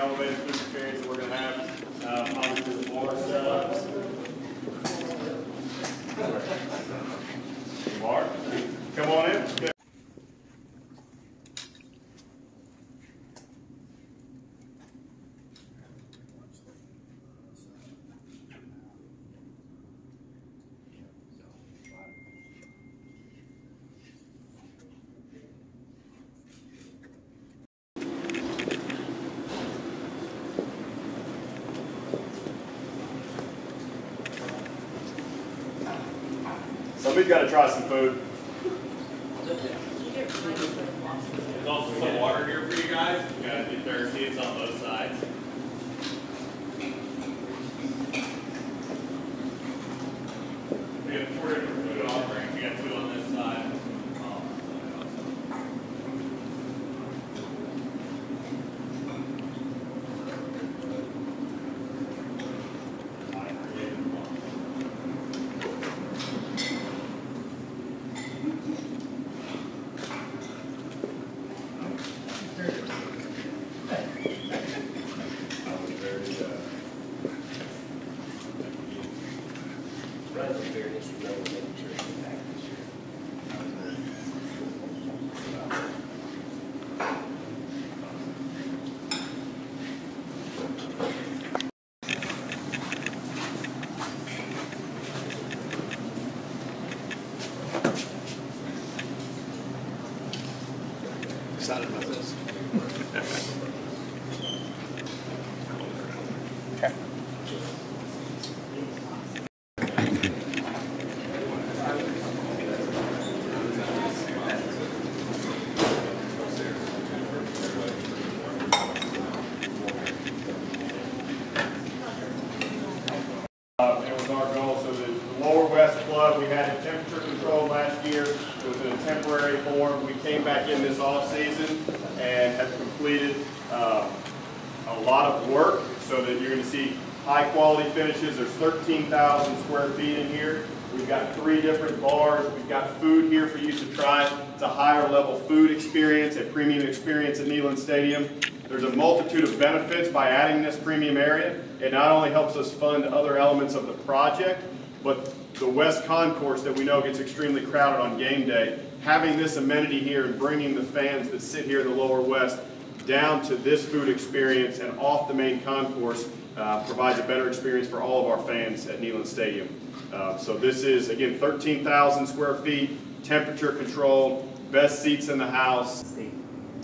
Um, you can see the elevated food experience that we're gonna have. Um, obviously the bar setup. Bar, come on in. Good. Somebody's gotta try some food. There's also some water here for you guys. You gotta be thirsty, it's on both sides. We have four different food offerings. We got two on this side. Excited about this. Uh, It was our goal, so the the Lower West Club, we had it temperature control last year. It was in a temporary form. We came back in this off-season and have completed uh, a lot of work so that you're going to see high-quality finishes. There's 13,000 square feet in here. We've got three different bars. We've got food here for you to try. It's a higher level food experience, a premium experience at Neyland Stadium. There's a multitude of benefits by adding this premium area. It not only helps us fund other elements of the project, but the West Concourse that we know gets extremely crowded on game day, having this amenity here and bringing the fans that sit here in the lower west down to this food experience and off the main concourse uh, provides a better experience for all of our fans at Neyland Stadium. Uh, so this is, again, 13,000 square feet, temperature controlled, best seats in the house.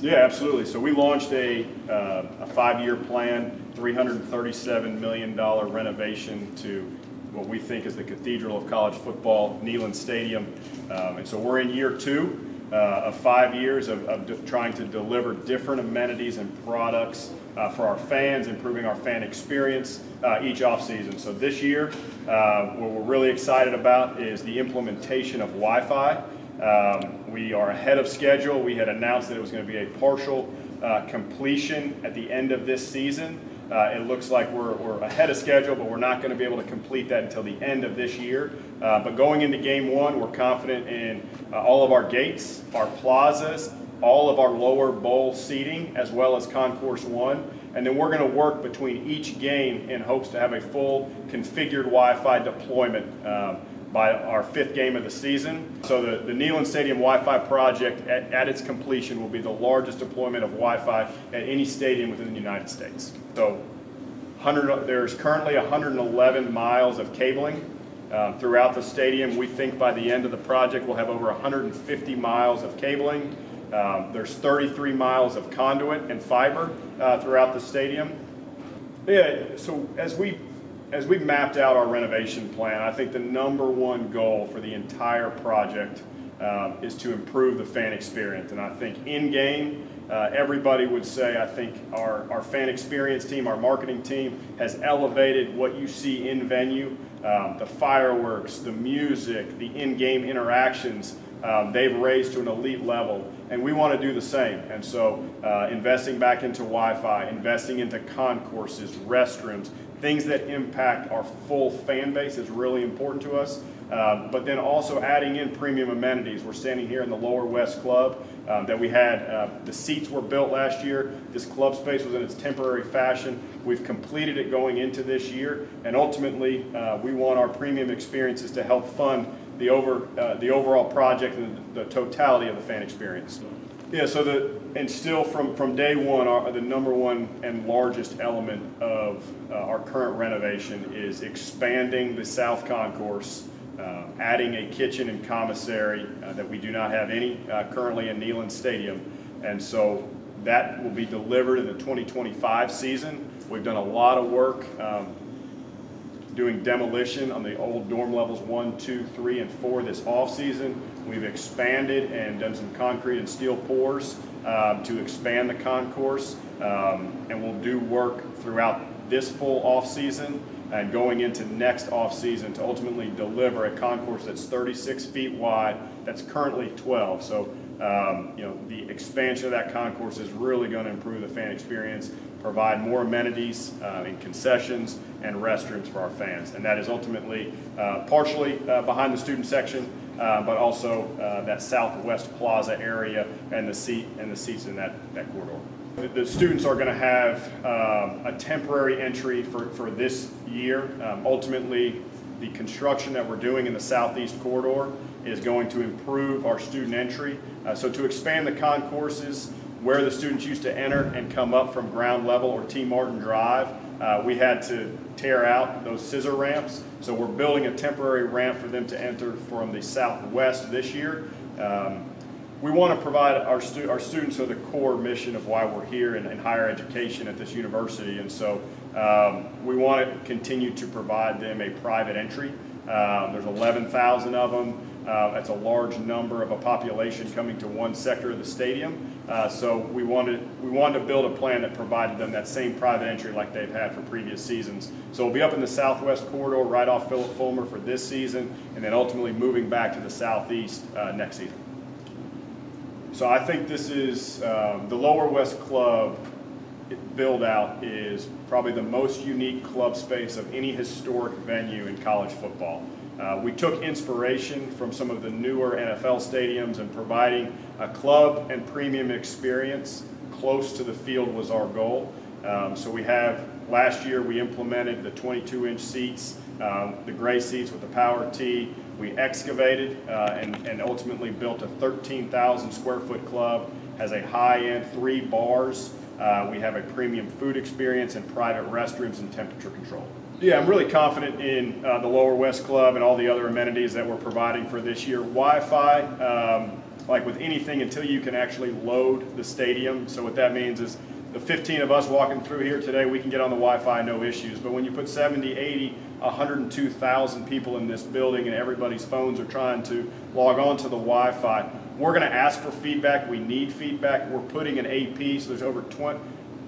Yeah, absolutely. So we launched a, uh, a five-year plan, $337 million renovation to what we think is the cathedral of college football, Neyland Stadium. Um, and so we're in year two uh, of five years of, of trying to deliver different amenities and products uh, for our fans, improving our fan experience uh, each offseason. So this year, uh, what we're really excited about is the implementation of Wi-Fi. Um, we are ahead of schedule. We had announced that it was going to be a partial uh, completion at the end of this season. Uh, it looks like we're, we're ahead of schedule, but we're not going to be able to complete that until the end of this year. Uh, but going into game one, we're confident in uh, all of our gates, our plazas, all of our lower bowl seating, as well as concourse one. And then we're going to work between each game in hopes to have a full configured Wi-Fi deployment. Um, by our fifth game of the season. So the, the Neyland Stadium Wi-Fi project at, at, its completion will be the largest deployment of Wi-Fi at any stadium within the United States. So 100, there's currently 111 miles of cabling uh, throughout the stadium. We think by the end of the project we'll have over 150 miles of cabling. Um, there's 33 miles of conduit and fiber uh, throughout the stadium. Yeah, so as we as we mapped out our renovation plan, I think the number one goal for the entire project um, is to improve the fan experience. And I think in game, uh, everybody would say, I think our, our fan experience team, our marketing team has elevated what you see in venue. Um, the fireworks, the music, the in game interactions, um, they've raised to an elite level. And we want to do the same. And so, uh, investing back into Wi Fi, investing into concourses, restrooms, things that impact our full fan base is really important to us. Uh, but then also adding in premium amenities. We're standing here in the Lower West Club um, that we had. Uh, the seats were built last year. This club space was in its temporary fashion. We've completed it going into this year, and ultimately, uh, we want our premium experiences to help fund the over uh, the overall project and the, the totality of the fan experience. Yeah, so the and still from from day one, our, the number one and largest element of uh, our current renovation is expanding the South Concourse, uh, adding a kitchen and commissary uh, that we do not have any uh, currently in Neyland Stadium, and so that will be delivered in the 2025 season. We've done a lot of work. Um, doing demolition on the old dorm levels one, two, three, and four this off season. We've expanded and done some concrete and steel pours um, to expand the concourse, um, and we'll do work throughout this full off season and going into next off season to ultimately deliver a concourse that's 36 feet wide. That's currently 12. So um, you know, the expansion of that concourse is really going to improve the fan experience, provide more amenities uh, and concessions and restrooms for our fans. And that is ultimately uh, partially uh, behind the student section, uh, but also uh, that southwest plaza area and the seat and the seats in that, that corridor. The, the students are going to have um, a temporary entry for, for this year. Um, ultimately, the construction that we're doing in the southeast corridor is going to improve our student entry. Uh, so to expand the concourses where the students used to enter and come up from ground level or Tee Martin Drive, uh, we had to tear out those scissor ramps. So we're building a temporary ramp for them to enter from the southwest this year. Um, we want to provide our, stu- our students are the core mission of why we're here in, in higher education at this university. And so um, we want to continue to provide them a private entry. Um, there's 11,000 of them. Uh, that's a large number of a population coming to one sector of the stadium. Uh, so we wanted we wanted to build a plan that provided them that same private entry like they've had for previous seasons. So we'll be up in the southwest corridor right off Phillip Fulmer for this season, and then ultimately moving back to the southeast uh, next season. So I think this is um, the Lower West Club build out is probably the most unique club space of any historic venue in college football. Uh, we took inspiration from some of the newer NFL stadiums and providing a club and premium experience close to the field was our goal. Um, so we have, last year we implemented the 22 inch seats, um, the gray seats with the power tee. We excavated uh, and, and ultimately built a 13,000 square foot club, has a high end three bars. Uh, we have a premium food experience and private restrooms and temperature control. Yeah, I'm really confident in uh, the Lower West Club and all the other amenities that we're providing for this year. Wi-Fi, um, like with anything, until you can actually load the stadium. So what that means is the 15 of us walking through here today, we can get on the Wi-Fi, no issues. But when you put 70, 80, 102,000 people in this building and everybody's phones are trying to log on to the Wi-Fi, we're going to ask for feedback. We need feedback. We're putting an AP, so there's over 20,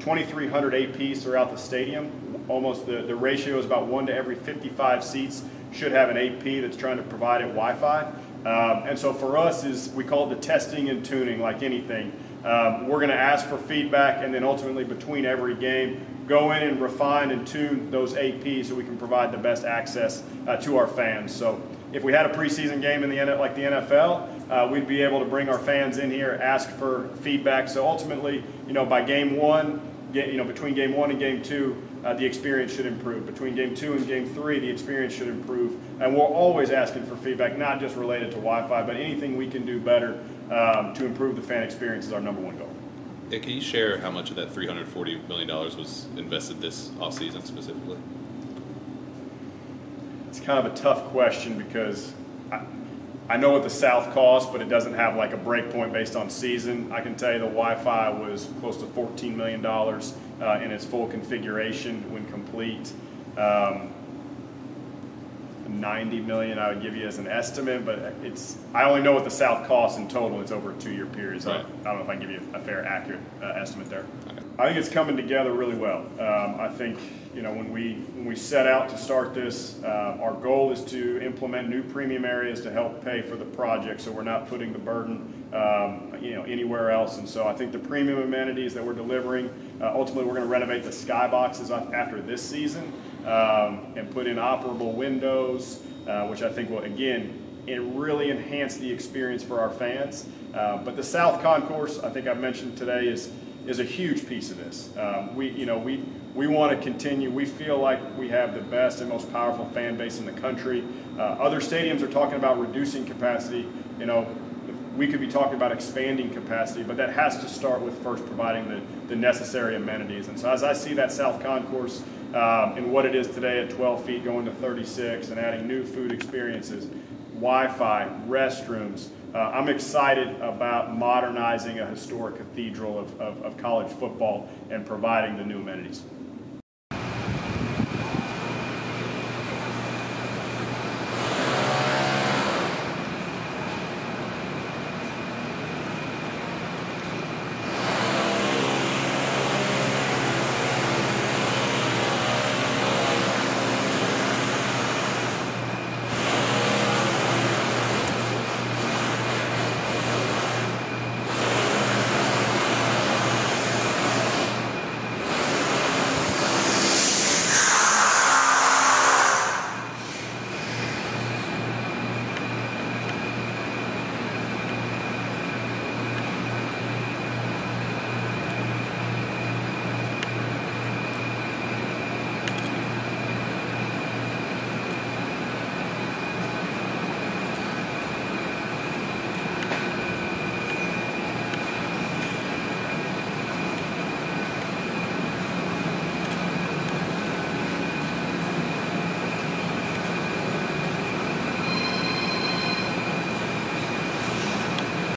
2,300 APs throughout the stadium. Almost the, the ratio is about one to every 55 seats should have an AP that's trying to provide it Wi-Fi. Um, and so for us is we call it the testing and tuning like anything. Um, we're going to ask for feedback and then ultimately between every game go in and refine and tune those APs so we can provide the best access uh, to our fans. So if we had a preseason game in the like the NFL, uh, we'd be able to bring our fans in here, ask for feedback. So ultimately, you know, by game one, get, you know, between game one and game two, uh, the experience should improve. Between game two and game three, the experience should improve. And we're always asking for feedback, not just related to Wi-Fi, but anything we can do better um, to improve the fan experience is our number one goal. Yeah, can you share how much of that $340 million was invested this offseason specifically? It's kind of a tough question because I, I know what the South costs, but it doesn't have like a breakpoint based on season. I can tell you the Wi-Fi was close to $14 million in its full configuration when complete. Um, 90 million I would give you as an estimate, but it's I only know what the South costs in total. It's over a two-year period, so Right. I don't know if I can give you a fair, accurate uh, estimate there. I think it's coming together really well. Um, I think you know when we when we set out to start this, uh, our goal is to implement new premium areas to help pay for the project, so we're not putting the burden um, you know anywhere else. And so I think the premium amenities that we're delivering, uh, ultimately we're going to renovate the skyboxes after this season um, and put in operable windows, uh, which I think will again it really enhance the experience for our fans. Uh, but the South Concourse, I think I've mentioned today, is is a huge piece of this. Um, we, you know, we we want to continue. We feel like we have the best and most powerful fan base in the country. Uh, other stadiums are talking about reducing capacity. You know, we could be talking about expanding capacity, but that has to start with first providing the, the necessary amenities. And so as I see that South Concourse um, and what it is today at 12 feet going to 36 and adding new food experiences, Wi-Fi, restrooms, uh, I'm excited about modernizing a historic cathedral of, of, of college football and providing the new amenities.